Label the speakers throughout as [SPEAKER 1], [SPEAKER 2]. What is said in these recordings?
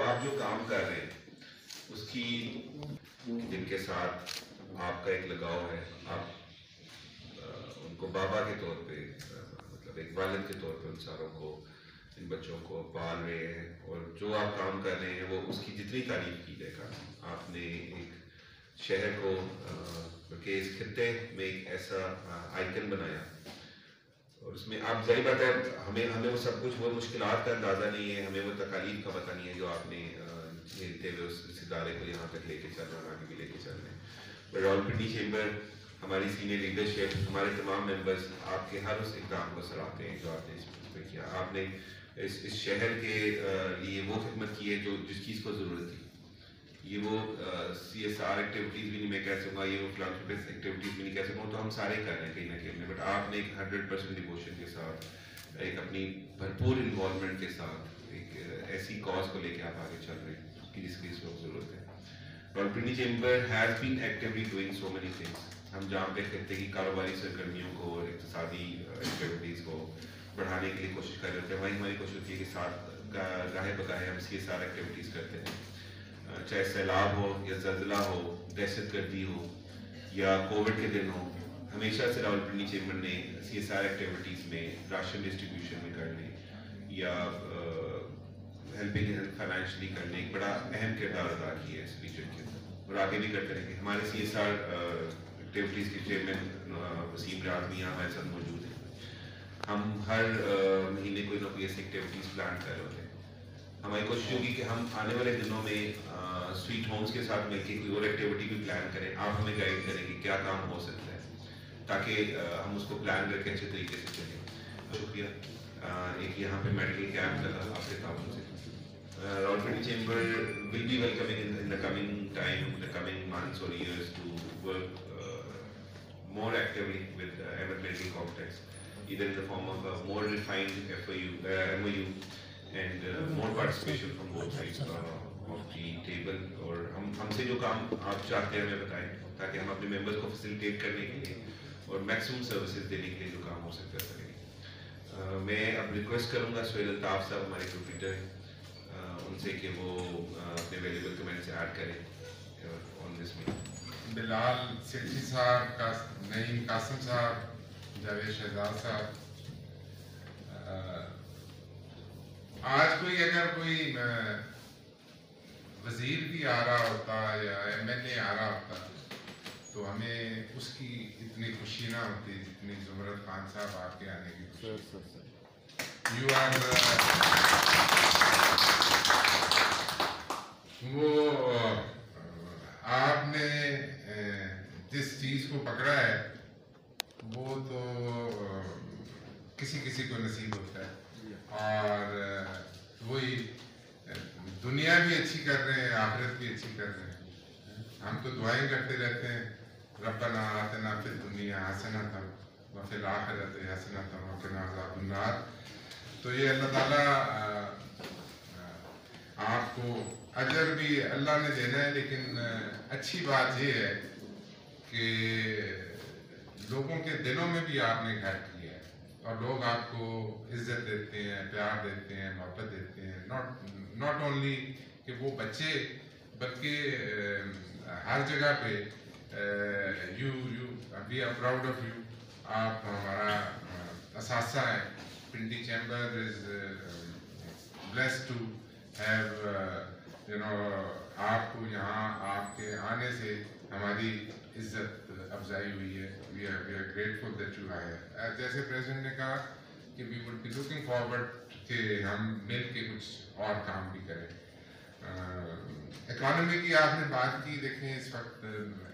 [SPEAKER 1] आप जो काम कर रहे हैं, उसकी जिनके साथ आपका एक लगाव है। आप उनको बाबा के तौर पे मतलब एक वालिद के तौर पे उन सारों को, इन बच्चों को पाल रहे हैं और जो आप काम कर रहे हैं, वो उसकी जितनी तारीफ़ की जाएगा आपने एक शहर को बल्कि इस खत्े में एक ऐसा आइकन बनाया। और उसमें आप ज़ाहिर बात है, हमें हमें वो सब कुछ वो मुश्किल का अंदाज़ा नहीं है, हमें वो तकालीफ का पता नहीं है जो आपने झेलते हुए उस इदारे को यहाँ तक लेके चल रहे आगे भी लेके चल रहे हैं। बट रावलपिंडी चेम्बर हमारी सीनियर लीडरशिप हमारे तमाम मेंबर्स आपके हर उस इकदाम को सराहते हैं जो आपने इस किया। आपने इस इस शहर के लिए वो खिदमत की है जो, जिस चीज़ को ज़रूरत थी। ये वो सी एस आर एक्टिविटीज़ भी नहीं मैं कह सकूँगा ये वो फिलानथ्रोपिक्स एक्टिविटीज़ भी नहीं कह सकूँगा तो हम सारे कर रहे हैं कहीं ना कहीं बट आपने एक हंड्रेड परसेंट डिवोशन के साथ, एक अपनी भरपूर इन्वॉल्वमेंट के साथ, एक ऐसी कॉज को लेके आप आगे चल रहे हैं जिसकी इस वक्त ज़रूरत है। Rawalpindi chamber has been actively doing so many things हम जहाँ पे कहते हैं कि कारोबारी सरगर्मियों को और इकतदी एक्टिविटीज़ को बढ़ाने के लिए कोशिश कर रहे थे वहीं हमारी कोशिश होती है कि साथ गाहे बगाहे हम सी एस आर एक्टिविटीज़ करते हैं चाहे सैलाब हो या जल्जला हो, दहशत गर्दी हो या कोविड के दिन हो, हमेशा से रावलपिंडी चेम्बर ने सी एस आर एक्टिविटीज़ में राशन डिस्ट्रीब्यूशन में करने या हेल्पिंग फाइनेंशली करने एक बड़ा अहम किरदार अदा किया है इस रीजन के अंदर। और आगे भी करते रहेंगे। हमारे सी एस आर एक्टिविटीज़ के चेयरमैन वसीम राजमी हमारे साथ मौजूद हैं। हम हर महीने कोई ना कोई ऐसी एक्टिविटीज़ प्लान कर रहे हैं। हमारी कोशिश होगी कि हम आने वाले दिनों में स्वीट होम्स के साथ मिलकर कोई और एक्टिविटी भी प्लान करें आप हमें गाइड करें कि क्या काम हो सकता है ताकि हम उसको प्लान करके अच्छे तरीके से चलें शुक्रिया एक यहाँ पे मेडिकल कैंप लगा आपके ताउन से be welcoming in, in the coming time, in the coming months or years to work uh, more actively with uh, Ahmed Medical Complex, either in the form of a more refined FOU, uh, MOU uh, more participation from both sides. Uh, of the table और हम हमसे जो काम आप चाहते हैं हमें बताएँ ताकि हम अपने मेंबर्स को फैसिलिटेट करने के लिए और मैक्सिमम सर्विसेज़ देने के लिए जो काम हो सकता है करें मैं अब रिक्वेस्ट करूँगा सोहेल अल्ताफ साहब हमारे ग्रुप लीडर उनसे कि वो अपने वेल्यूबल कमेंट से ऐड करें on this meeting
[SPEAKER 2] Bilal Sethi साहब का नईम कासिम साहब जावेद शहजाद साहब आज कोई अगर कोई वज़ीर भी आ रहा होता या एमएलए आ रहा होता तो हमें उसकी इतनी खुशी ना होती जितनी जुमरत खान साहब आपके आने की यू आर वो आपने जिस चीज़ को पकड़ा है वो तो किसी किसी को नसीब होता है। और वही दुनिया भी अच्छी कर रहे हैं, आखिरत भी अच्छी कर रहे हैं। हम तो दुआएँ करते रहते हैं, रब्बना आतना फिर दुनिया हसना था व फिर आखिरत हसना था व फिर तो ये अल्लाह ताला आपको अजर भी अल्लाह ने देना है, लेकिन अच्छी बात ये है कि लोगों के दिलों में भी आपने घर किया। और लोग आपको इज़्ज़त देते हैं, प्यार देते हैं, मोहब्बत देते हैं। नॉट नॉट ओनली कि वो बच्चे, बल्कि हर जगह पे you you we are proud of you आप हमारा असासा है। Pindi chamber is bless to have you know आपको यहाँ, आपके आने से हमारी इज़्ज़त अफजाई हुई है we are we are grateful that you आए जैसे प्रेसिडेंट ने कहा कि we would be looking forward कि हम मिल के कुछ और काम भी करें। इकोनॉमी की आपने बात की देखें इस वक्त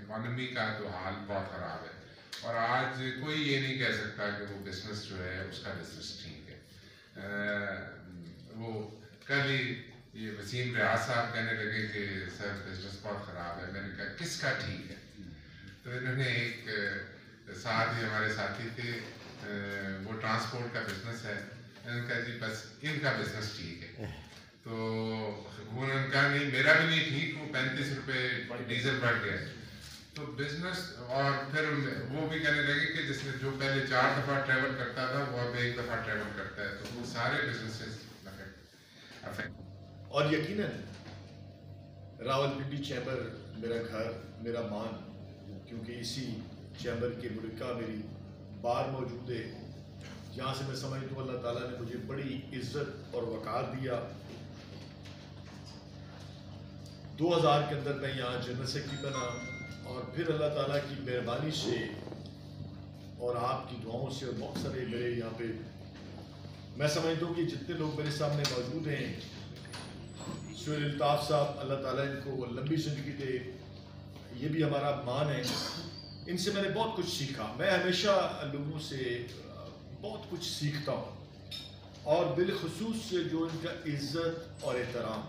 [SPEAKER 2] इकोनॉमी का तो हाल बहुत ख़राब है। और आज कोई ये नहीं कह सकता कि वो बिज़नेस जो है उसका बिज़नेस ठीक है। आ, वो कल ही ये वसीम रियाज साहब कहने लगे कि सर बिज़नेस बहुत ख़राब है। मैंने कहा किसका ठीक है? तो इन्होंने एक साथ ही हमारे साथी थे वो ट्रांसपोर्ट का बिज़नेस है। इनका जी बस इनका बिज़नेस ठीक है। तो उन्होंने कहा नहीं मेरा भी नहीं ठीक वो पैंतीस रुपए डीजल बढ़ गया। तो बिज़नेस और फिर वो भी कहने लगे कि जिसने जो पहले चार दफ़ा ट्रेवल करता था वो अब एक दफ़ा ट्रेवल करता है। तो वो सारे बिजनेसेस अफेक्ट
[SPEAKER 3] और यकीनन रावलपिंडी चैम्बर मेरा घर मेरा मान क्योंकि इसी चैम्बर के मुल्का मेरी बार मौजूद है। जहाँ से मैं समझता हूँ अल्लाह ताला ने मुझे बड़ी इज़्ज़त और वकार दिया। 2000 के अंदर मैं यहाँ जनरल सेक्रेटरी बना और फिर अल्लाह ताला की मेहरबानी से और आपकी दुआओं से और बहुत सारे मेरे यहाँ पे मैं समझता हूँ कि जितने लोग मेरे सामने मौजूद हैं सुहेल अल्ताफ़ साहब, अल्लाह ताला इनको लंबी ज़िंदगी दे। ये भी हमारा मान है। इनसे मैंने बहुत कुछ सीखा। मैं हमेशा लोगों से बहुत कुछ सीखता हूँ। और बिलखसूस से जो इनका इज़्ज़त और एहतराम।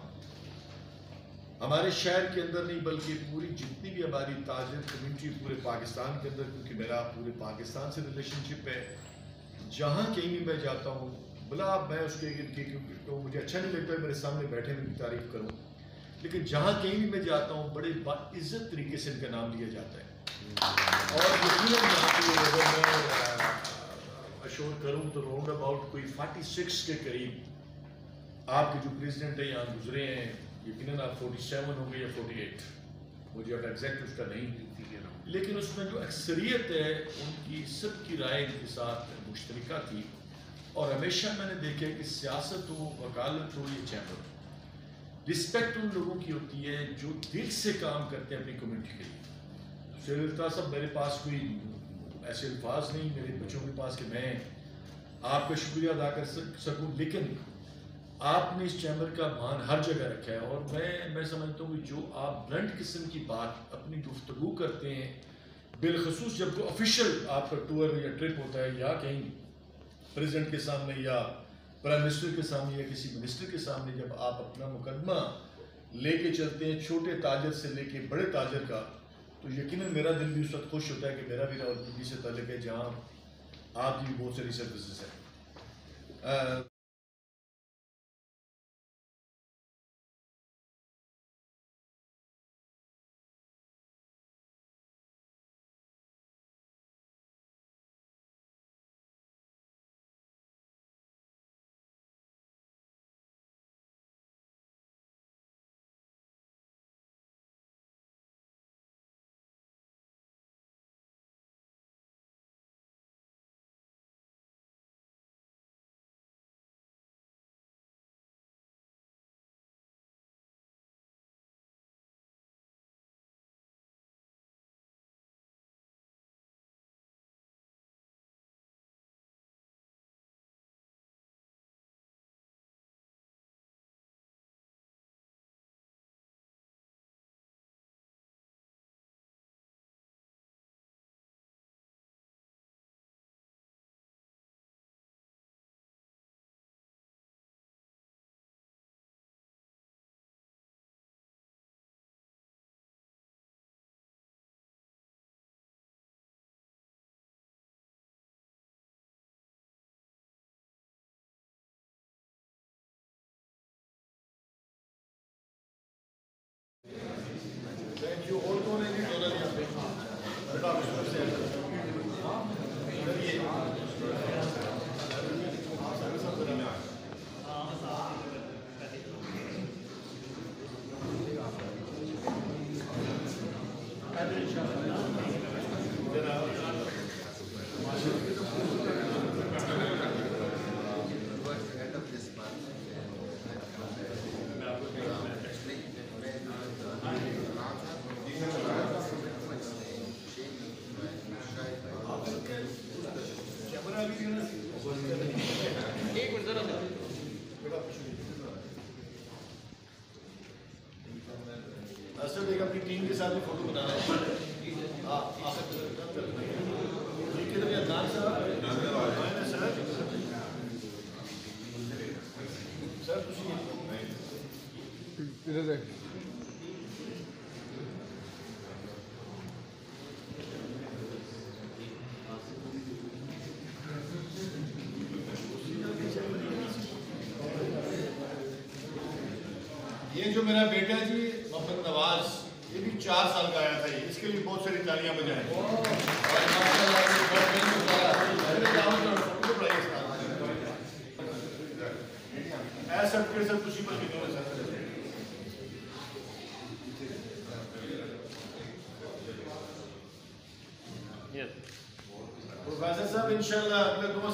[SPEAKER 3] हमारे शहर के अंदर नहीं, बल्कि पूरी जितनी भी हमारी ताजर कम्युनिटी पूरे पाकिस्तान के अंदर, क्योंकि मेरा पूरे पाकिस्तान से रिलेशनशिप है। जहाँ कहीं भी मैं जाता हूँ, भला मैं उसके क्योंकि तो मुझे अच्छा नहीं लगता मेरे सामने बैठे हुए तारीफ़ करूँ। लेकिन जहाँ कहीं भी मैं जाता हूँ, बड़े इज़्ज़त तरीके से इनका नाम लिया जाता है। और अशोर करूँ तो राउंड अबाउट कोई 46 के करीब आपके जो प्रेसिडेंट है, यहाँ गुजरे हैं यकीन आप 47 होंगे या 48 मुझे अब एग्जैक्ट उसका नहीं लेकिन उसमें जो अक्सरियत है, उनकी सबकी राय इनके साथ मुश्तरका थी। और हमेशा मैंने देखा कि सियासत हो, वकालत हो, ये चैम्बर रिस्पेक्ट उन लोगों की होती है जो दिल से काम करते हैं अपनी कम्युनिटी के लिए। सुहेलता साहब, मेरे पास कोई ऐसे अल्फाज नहीं, मेरे बच्चों के पास कि मैं आपका शुक्रिया अदा कर सक लेकिन आपने इस चैम्बर का मान हर जगह रखा है और मैं मैं समझता हूँ कि जो आप ब्लंट किस्म की बात अपनी गुफ्तगु करते हैं, बिलखसूस जब कोई ऑफिशियल आपका टूर या ट्रिप होता है या कहीं प्रेसिडेंट के सामने या प्राइम मिनिस्टर के सामने या किसी मिनिस्टर के सामने जब आप अपना मुकदमा लेके चलते हैं, छोटे ताजर से लेके बड़े ताजर का तो यकीन मेरा दिल भी उस वक्त खुश होता है कि मेरा भी रावलपिंडी से तलक है, जहाँ आपकी भी बहुत सारी सर्विसेज़ है। अ, थैंक यू और कौन है जी डोनर यहाँ पे बेटा आप उसमें से चलिए कैमरा भी दिखा एक मिनट जरा बेटा असद एक अपनी टीम के साथ भी फ़ोटो बना रहे हैं। ये जो मेरा बेटा है जी मोहम्मद नवाज़ ये भी चार साल का आया था ये इसके लिए बहुत सारी तालियाँ बजाएँ। ऐसा खुशी पर साथ चले। प्रोफेसर साहब इंशाल्लाह अगले दो साल